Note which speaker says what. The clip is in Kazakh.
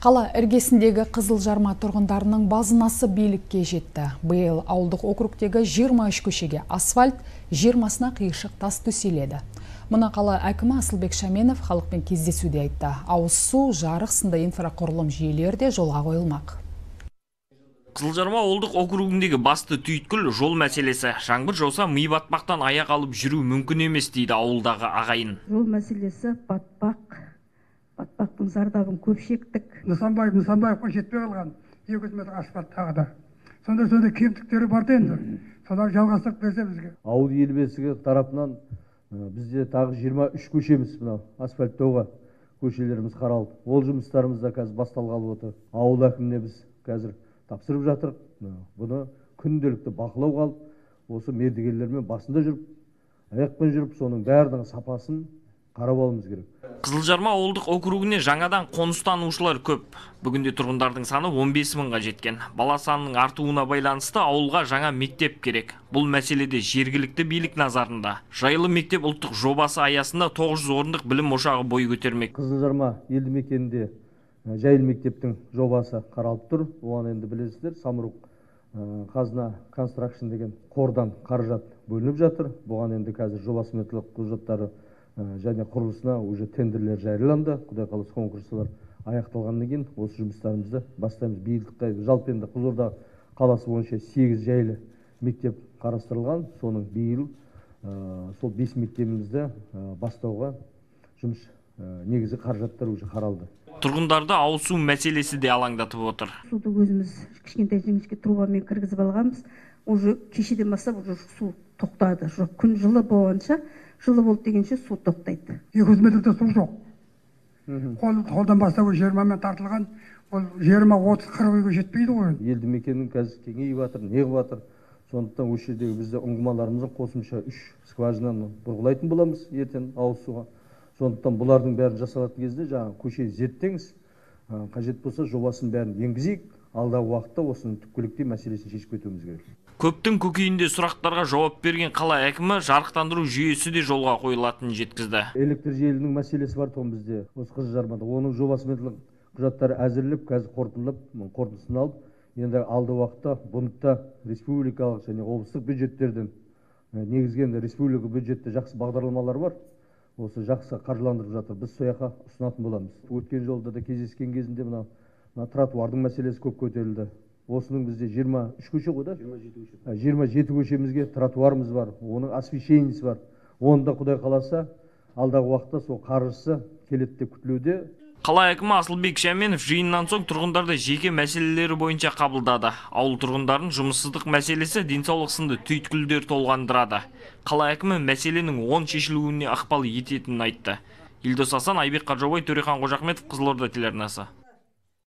Speaker 1: Қала іргесіндегі Қызыл Жарма тұрғындарының базынасы билікке жетті. Биыл ауылдық округтегі 23 көшеге асфальт, 20-сына қиыршық тас төселеді. Мұна қала әкімі Асылбек Шаменов халықпен кездесуде айтты. Ауыз су, жарық сынды инфрақұрылым жүйелері де жолға қойылмақ.
Speaker 2: Қызылжарма ауылдық округіндегі басты түйткіл жол мәселесі. Жаңбыр жауса ми батпақтан аяқ алып жүру мүмкін емес дейді ауылдағы ағайын.
Speaker 3: жол мәселесі батпақ батпақтың зардабын көп шектік
Speaker 4: нысанбаев нысанбаевқа жетпей қалған екі жүз метр асфальт тағы да. Сондай сондай кемтіктері бар да енді. Соларды жалғастырып берсе бізге.
Speaker 5: Ауыл ел бесігі тарапынан бізде тағы 23 көшеміз мынау асфальттауға көшелеріміз қаралды ол жұмыстарымыз да қазір басталғалы отыр. Ауыл әкіміне біз қазір тапсырып жатырық. Мына бұны күнделікті бақылауға алып осы мердігерлермен басында жүріп аяқпен жүріп соның бәрінің сапасын қарап алуымыз керек
Speaker 2: Қызылжарма ауылдық округіне жаңадан қоныстанушылар көп. Бүгінде тұрғындардың саны 15 мыңға жеткен. Бала санының артуына байланысты ауылға жаңа мектеп керек. Бұл мәселеде жергілікті билік назарында. Жайлы мектеп ұлттық жобасы аясында 900 орындық білім ошағы бой көтермек.
Speaker 5: қызылжарма елді мекенінде жайлы мектептің жобасы қаралып тұр оған енді білесіздер самұрық қазына констракшн деген қордан қаражат бөлініп жатыр бұған енді қазір жоба сметалық құжаттары және құрылысына уже тендерлер жарияланды. Құдай қаласа конкурстар аяқталғаннан кейін осы жұмыстарымызды бастаймыз. Биылдықта жалпы енді қызылорда қаласы бойынша сегіз жайлы мектеп қарастырылған. Соның биыл ә, сол бес мектебімізді ә, бастауға жұмыс ә, негізі қаражаттар уже қаралды.
Speaker 2: Тұрғындарды ауызсу мәселесі де алаңдатып отыр.
Speaker 3: суды өзіміз кішкентай жіңішке трубамен кіргізіп алғанбыз. Уже кешеден бастап уже су тоқтады. Жоқ күн жылы болғанша жылы болды дегенше су тоқтайды.
Speaker 4: Екі жүз метрде су жоқ. Қол қолдан бастап жиырмамен тартылған ол жиырма отыз қырық үйге жетпейді ғой. Енді
Speaker 5: елді мекеннің қазір кеңейіп жатыр неғып жатыр. Сондықтан осы жердегі бізде ұңғымаларымызды қосымша үш скважинаны бұрғылайтын боламыз ертең ауыз суға сондықтан бұлардың бәрін жасалатын кезде жаңағы көшені зерттеңіз. Қажет болса жобасын бәрін енгізейік. Алдағы уақытта осының түпкілікті мәселесін шешіп кетуіміз керек.
Speaker 2: Көптің көкейінде сұрақтарға жауап берген қала әкімі жарықтандыру жүйесі де жолға қойылатынын жеткізді.
Speaker 5: электр желінің мәселесі бар тұғын бізде. Осы қызылжармада оның жобасы мен құжаттары әзірлеп қазір қорытындылап қорытындысын алып енді алды уақытта бұны да республикалық және облыстық бюджеттерден негізгі енді республика бюджетте жақсы бағдарламалар бар. Осы жақсы қаржыландырып жатыр. Біз сол жаққа ұсынатын боламыз. Өткен жолда да кездескен кезінде мына мына тротуардың мәселесі көп көтерілді. Осының бізде жиырма үш көше ғой да жиырма жеті көшемізге тротуарымыз бар оның освещениесі бар оны да құдай қаласа алдағы уақытта сол қаржысы келеді деп күтілуде
Speaker 2: Қала әкімі Асылбек Шәменов жиыннан соң тұрғындарды жеке мәселелері бойынша қабылдады. Ауыл тұрғындарын жұмыссыздық мәселесі денсаулық сынды түйткілдер толғандырады. Қала әкімі мәселенің оң шешілуіне ықпал ететінін айтты. Елдос Асан, Айбек Қаржаубай, Төрехан Қожахметов, Қызылорда телеарнасы.